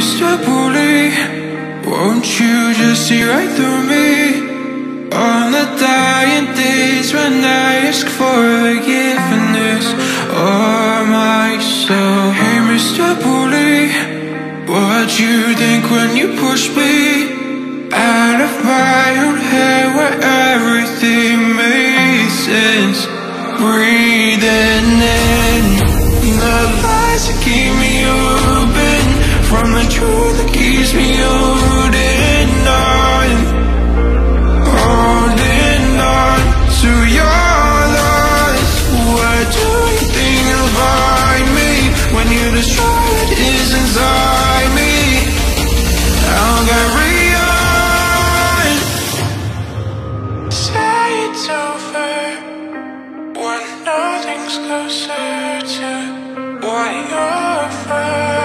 Mr. Bully, won't you just see right through me? On the dying days when I ask for forgiveness or myself. Hey, Mr. Bully, what you think when you push me out of my own head where everything made sense? Breathing in the lies that keep keeps me on, on to your. What do you think me when you what is inside me? I'll carry on. Say it's over when nothing's closer to what you're fighting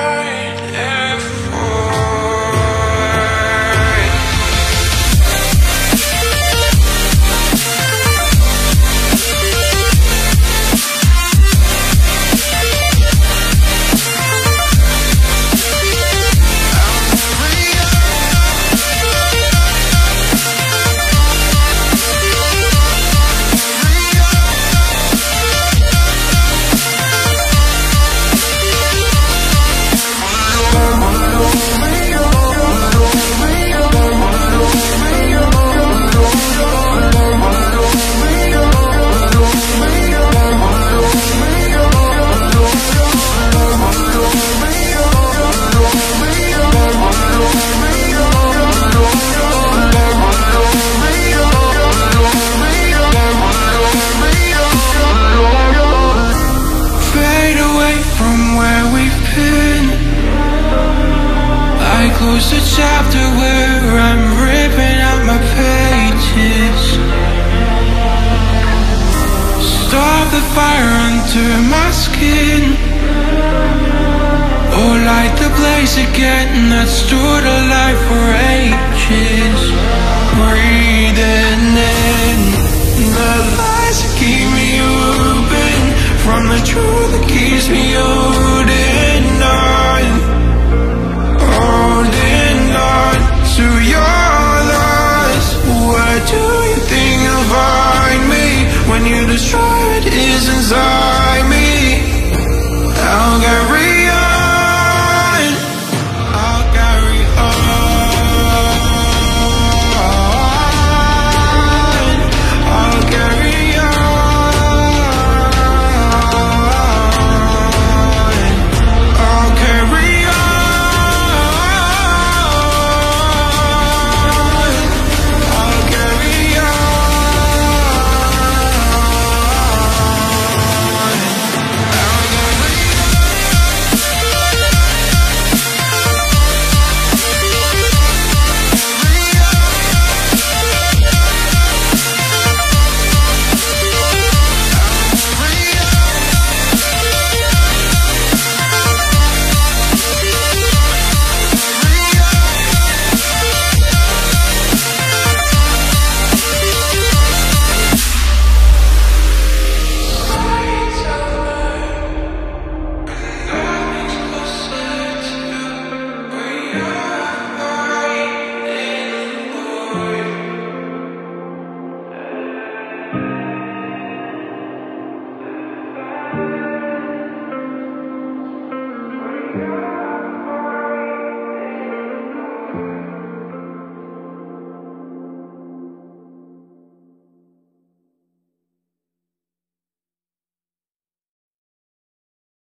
close the chapter where I'm ripping out my pages. Stop the fire under my skin. Or light the blaze again that stood alive for ages. Breathing Yeah.